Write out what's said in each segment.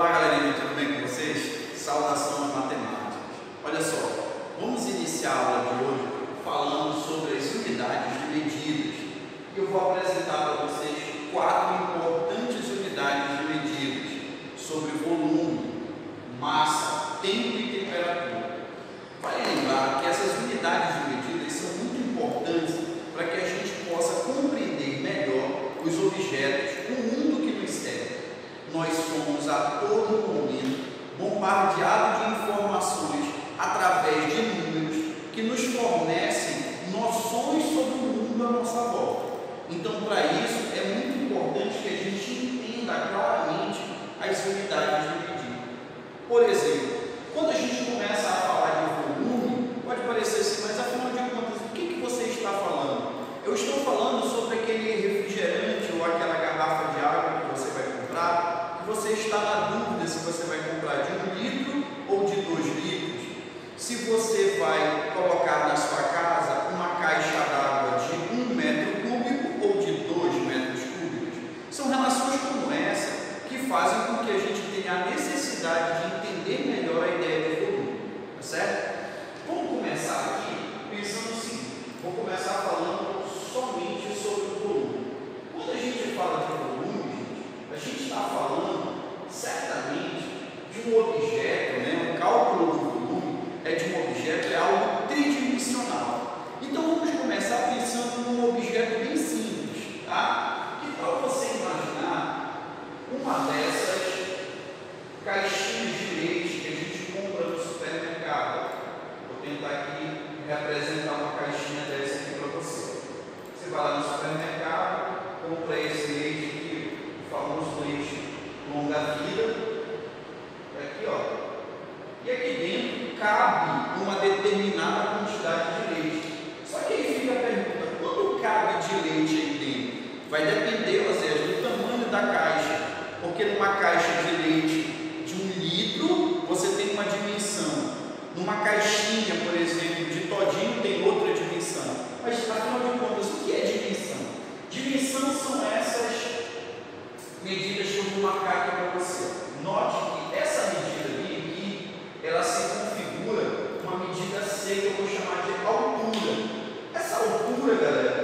Olá galerinha, tudo bem com vocês? Saudações matemáticas. Olha só, vamos iniciar a aula de hoje falando sobre as unidades de medidas. E eu vou apresentar para vocês quatro importantes unidades de medidas sobre volume, massa, tempo e temperatura. Vale lembrar que essas unidades de medidas são muito importantes para que a gente possa compreender melhor os objetos nós somos a todo momento bombardeados de informações através de números que nos fornecem noções sobre o mundo à nossa volta. Então, para isso, é muito importante que a gente entenda claramente uma carta para você. Note que essa medida aqui, que ela se configura uma medida C que eu vou chamar de altura. Essa altura, galera,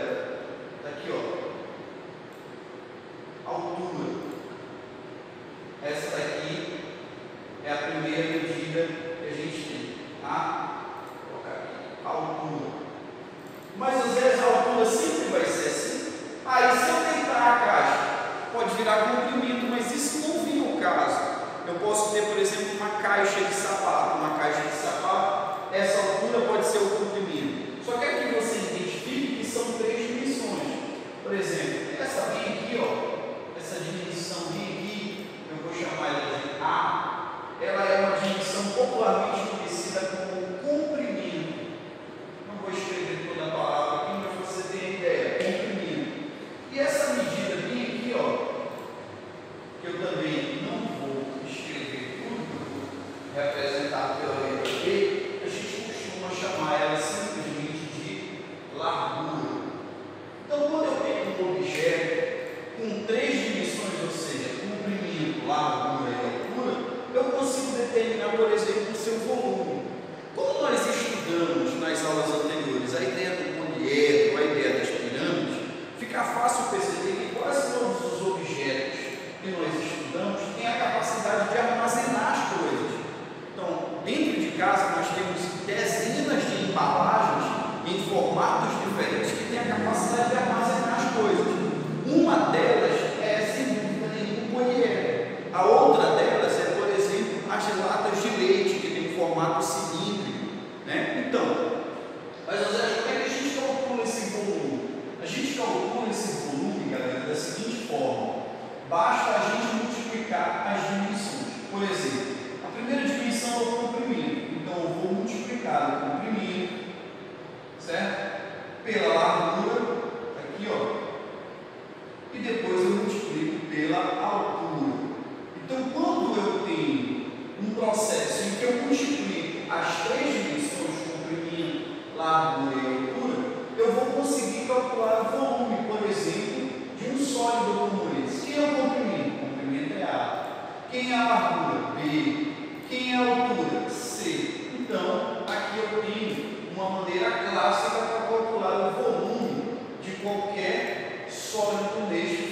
manter a classe para calcular o volume de qualquer sólido neste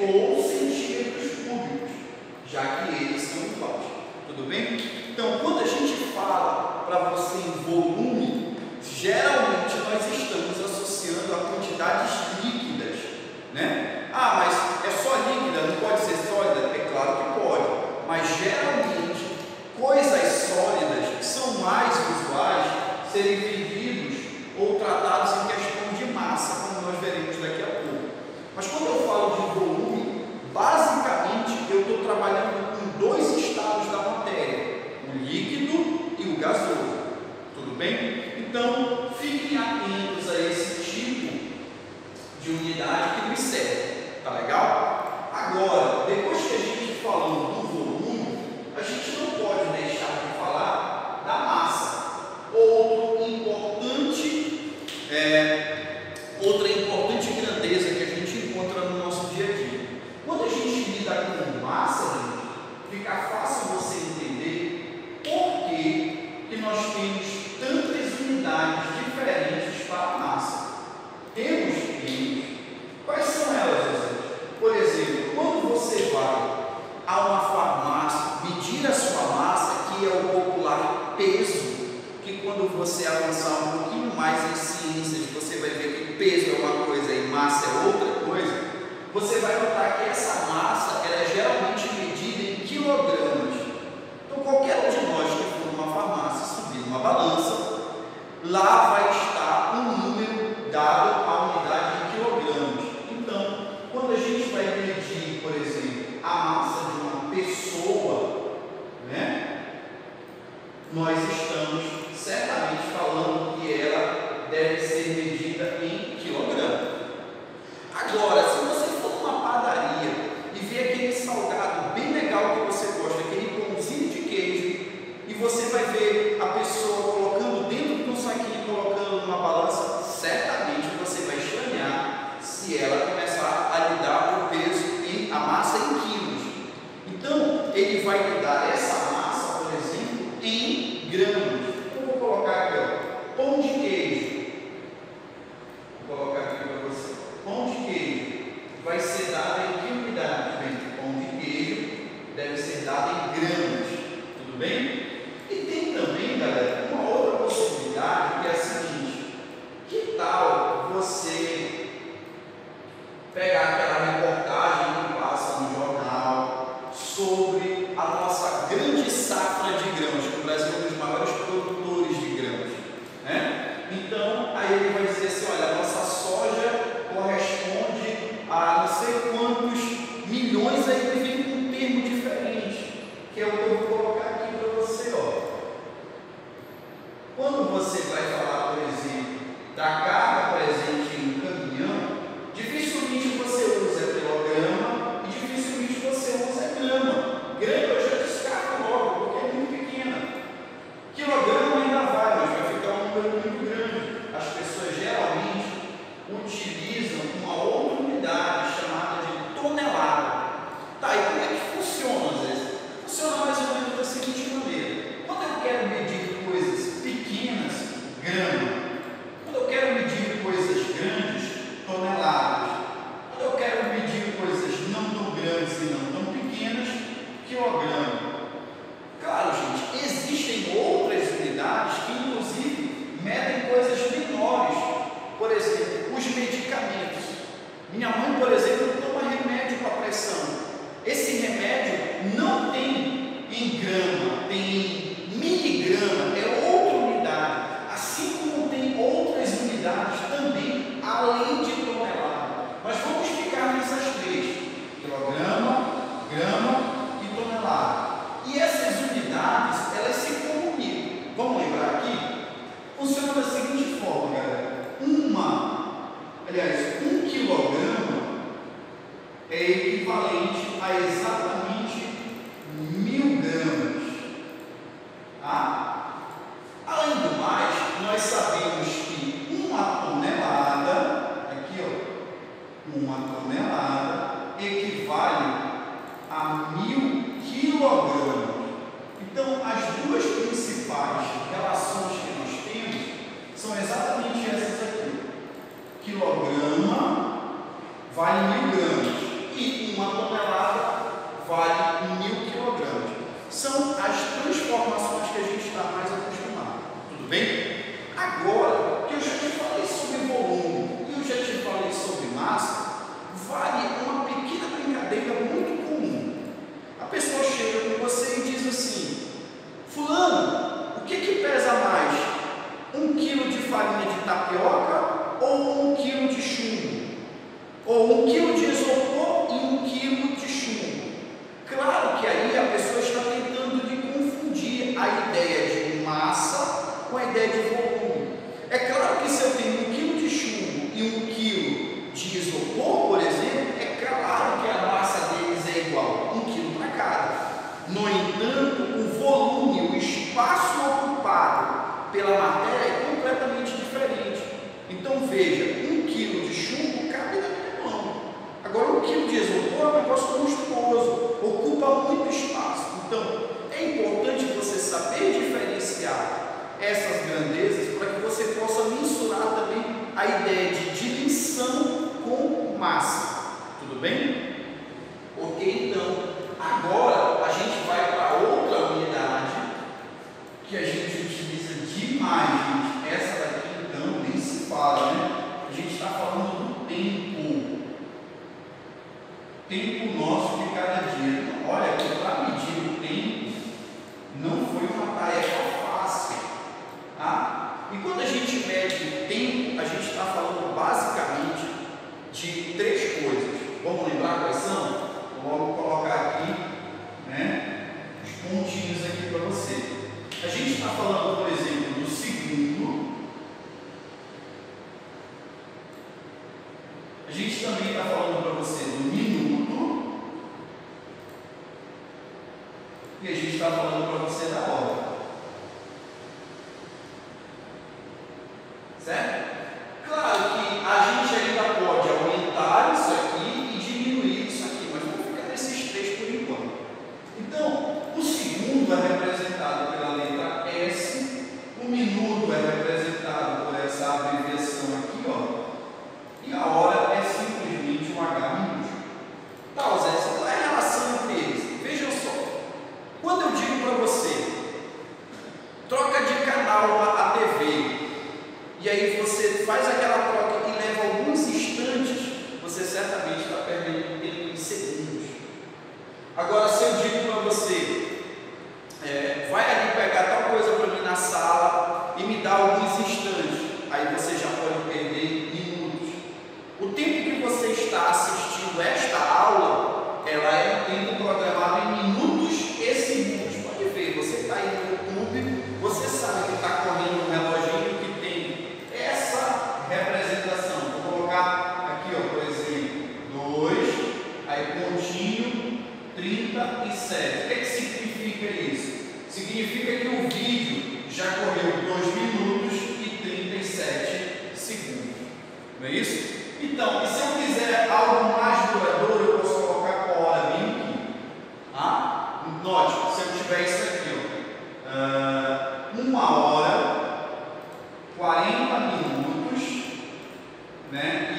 ou centímetros cúbicos, já que eles são iguais. Tudo bem? Então, quando a gente fala para você em volume, geralmente nós estamos associando a quantidades líquidas, né? Ah, mas é só líquida, não pode ser sólida? É claro que pode, mas geralmente coisas sólidas são mais visuais. serem Tudo bem? Então, fiquem atentos a esse tipo de unidade que nos serve. Tá legal? Agora, depois que a gente falou do Aliás, um quilograma é equivalente a exatamente A gente também está falando para você do minuto e a gente está falando para você da hora. você né?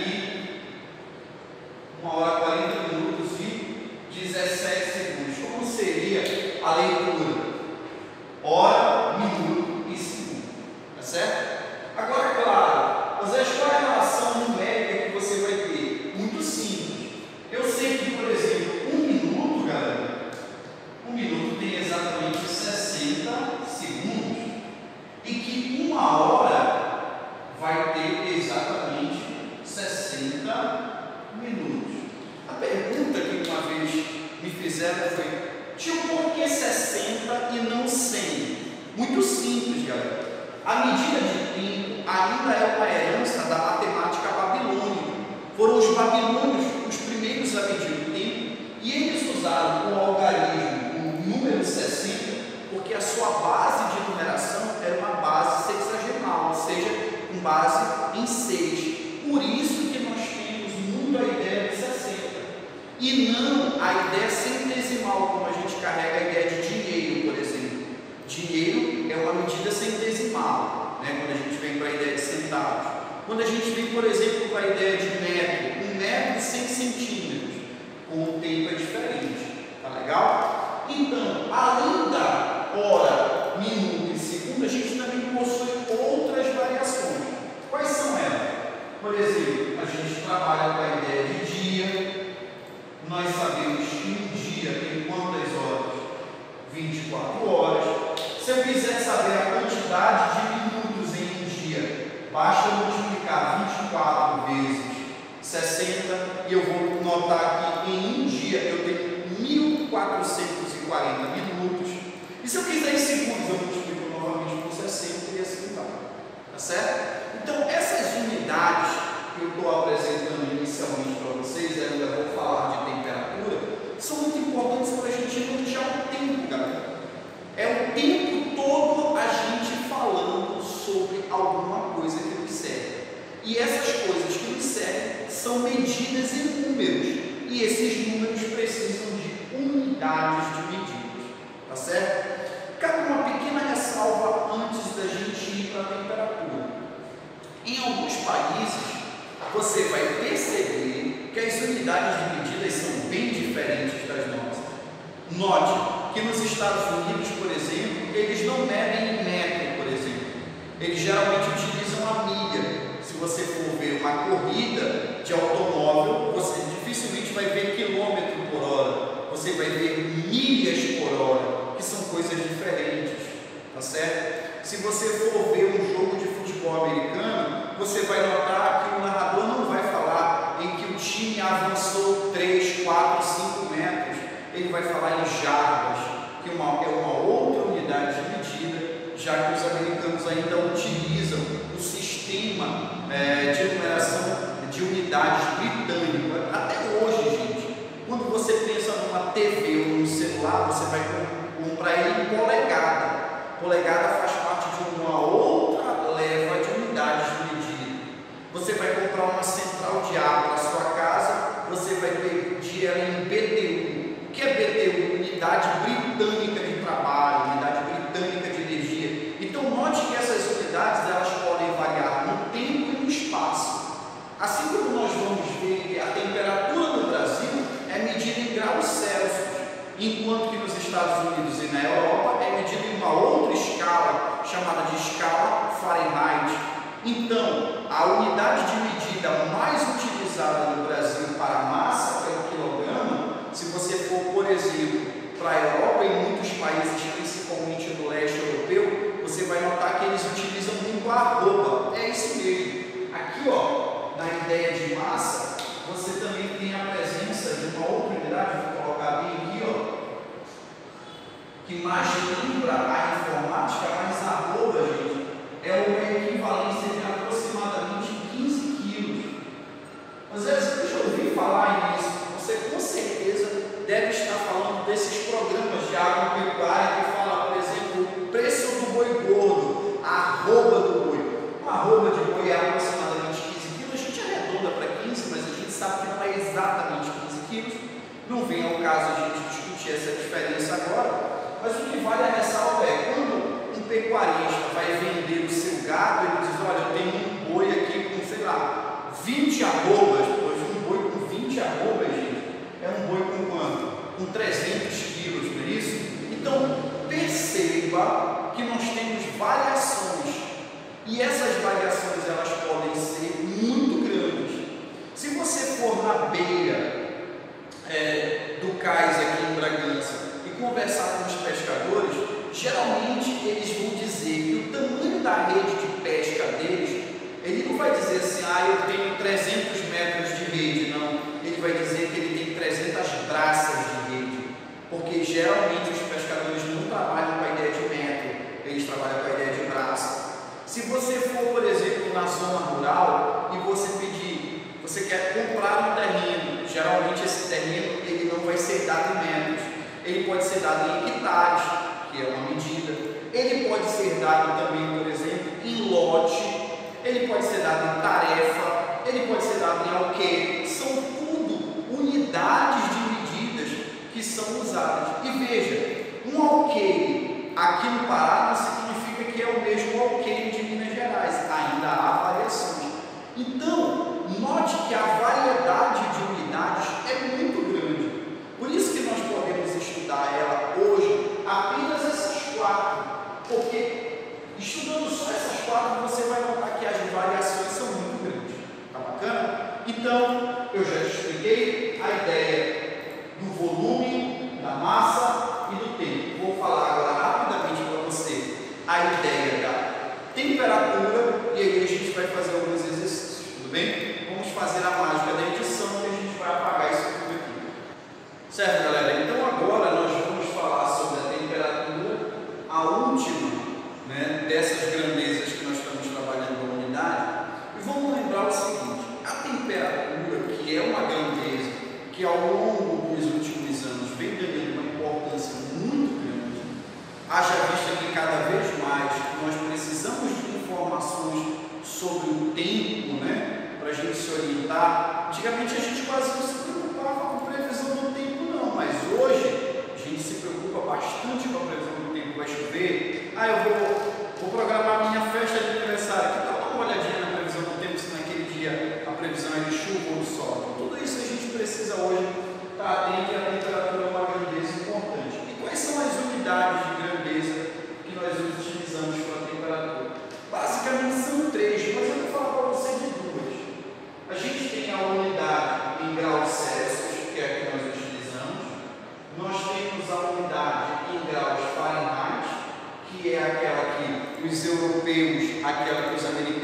Quando a gente vem, por exemplo, para a ideia de metro, um metro 100 centímetros, com o tempo é diferente. Tá legal? Então, além da hora, minuto e segundo, a gente também possui outras variações. Quais são elas? Por exemplo, a gente trabalha com a ideia de dia, nós sabemos que um dia tem quantas horas? 24 horas. Se eu quiser saber a quantidade de minutos em um dia, basta multiplicar 24 vezes 60 e eu vou notar que em um dia eu tenho 1440 minutos. E se eu quiser em segundos, eu multiplico novamente por 60 e assim vai. Tá certo? Então, essas unidades que eu estou apresentando inicialmente para vocês, ainda vou falar de temperatura, são muito importantes para a gente notar o tempo, galera. É o tempo todo a gente falando sobre alguma coisa que nos serve. E essas coisas são medidas em números. E esses números precisam de unidades de medidas. Tá certo? Cabe uma pequena ressalva antes da gente ir para a temperatura. Em alguns países, você vai perceber que as unidades de medidas são bem diferentes das nossas. Note que nos Estados Unidos, por exemplo, eles não medem em metro, por exemplo. Eles geralmente utilizam a milha. Se você for ver uma corrida de automóvel, você dificilmente vai ver quilômetro por hora. Você vai ver milhas por hora, que são coisas diferentes, tá certo? Se você for ver um jogo de futebol americano, você vai notar que o narrador não vai falar em que o time avançou 3, 4, 5 metros. Ele vai falar em jardas, que uma, é uma outra unidade de medida, já que os americanos ainda utilizam o sistema é, de de unidades britânico. Até hoje, gente, quando você pensa numa TV ou num celular, você vai comprar ele em polegada. Polegada faz parte de uma outra leva de unidades de medida. Você vai comprar uma central de ar para a sua casa, você vai pedir ela em BTU. O que é BTU? Unidade Britânica de Trabalho, Unidade Britânica de Energia. Então note que essas unidades elas podem variar no tempo e no espaço. Assim como nós vamos ver que a temperatura no Brasil é medida em graus Celsius, enquanto que nos Estados Unidos e na Europa é medida em uma outra escala, chamada de escala Fahrenheit. Então, a unidade de medida mais utilizada no Brasil para massa, que é o quilograma, se você for, por exemplo, para a Europa e muitos países, principalmente no leste europeu, você vai notar que eles utilizam muito a arroba. É isso mesmo. Aqui, ó, na ideia de massa, você também tem a presença de uma outra unidade, vou colocar bem aqui, ó, que mais lembra a informática, mas a arroba, gente, é uma equivalência de aproximadamente 15 quilos. Às vezes, deixa eu ouvir falar nisso, você com certeza deve estar falando desses programas de agropecuária que fala, por exemplo, o preço do boi gordo, a arroba do boi. Uma arroba de boi é aproximadamente 15 quilos, a gente arredonda para 15, mas a gente sabe que não é exatamente 15 quilos. Não vem ao caso a gente discutir essa diferença agora, mas o que vale a ressalva é quando um pecuarista vai vender o seu gado, ele diz, olha, eu tenho um boi aqui com, sei lá, 20 arrobas, pois um boi com 20 arrobas, gente, é um boi com quanto? Com 300 quilos, não é isso? Então, perceba que nós temos variações, e essas variações elas podem ser muito grandes. Se você for na beira é, do cais aqui em Bragança conversar com os pescadores, geralmente eles vão dizer que o tamanho da rede de pesca deles, ele não vai dizer assim, ah, eu tenho 300 metros de rede, não. Ele vai dizer que ele tem 300 braças de rede, porque geralmente os pescadores não trabalham com a ideia de metro, eles trabalham com a ideia de braça. Se você for, por exemplo, na zona rural e você pedir, você quer comprar um terreno, geralmente esse terreno ele não vai ser dado em metros ele pode ser dado em hectares, que é uma medida. Ele pode ser dado também, por exemplo, em lote. Ele pode ser dado em tarefa. Ele pode ser dado em alqueire. europeus àquela que os americanos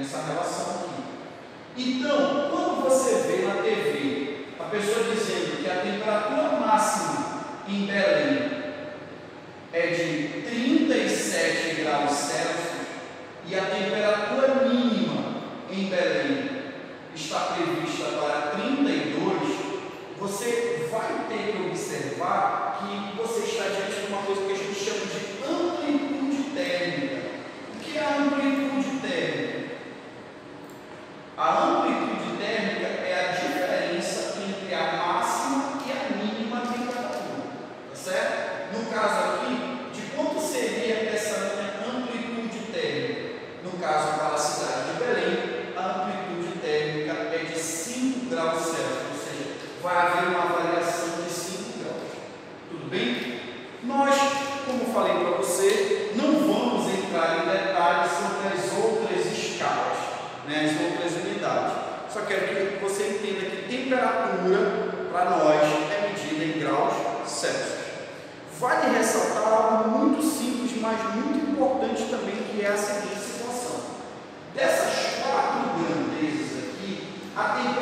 essa relação aqui. Então, quando você vê na TV a pessoa dizendo que a temperatura máxima em Belém é de 37 graus Celsius e a temperatura mínima em Belém está prevista para 32, você vai ter que observar quero que você entenda que temperatura para nós é medida em graus Celsius. Vale ressaltar algo muito simples, mas muito importante também, que é a seguinte situação. Dessas quatro grandezas aqui, a temperatura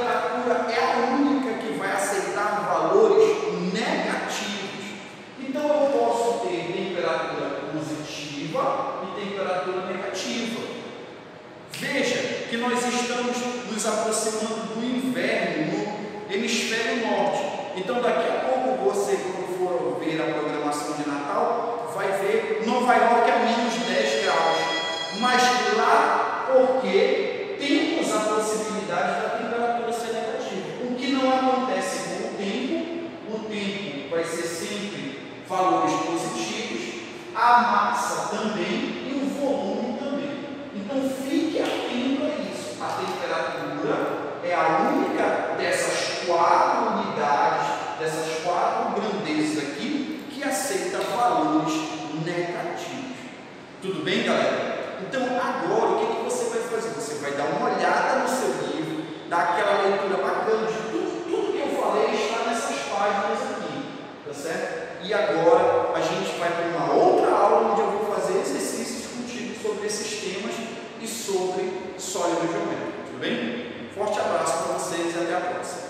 Lá, porque temos a possibilidade da temperatura ser negativa. O que não acontece com o tempo, o tempo vai ser sempre valores positivos, a massa também e o volume também. Então fique atento a isso. A temperatura é a única dessas quatro unidades, dessas quatro grandezas aqui, que aceita valores negativos. Tudo bem, galera? agora, o que, que você vai fazer? Você vai dar uma olhada no seu livro, dar aquela leitura bacana de tudo, tudo que eu falei está nessas páginas aqui, tá certo? E agora a gente vai para uma outra aula onde eu vou fazer exercícios contigo sobre esses temas e sobre sólido geométrico, tudo bem? Forte abraço para vocês e até a próxima.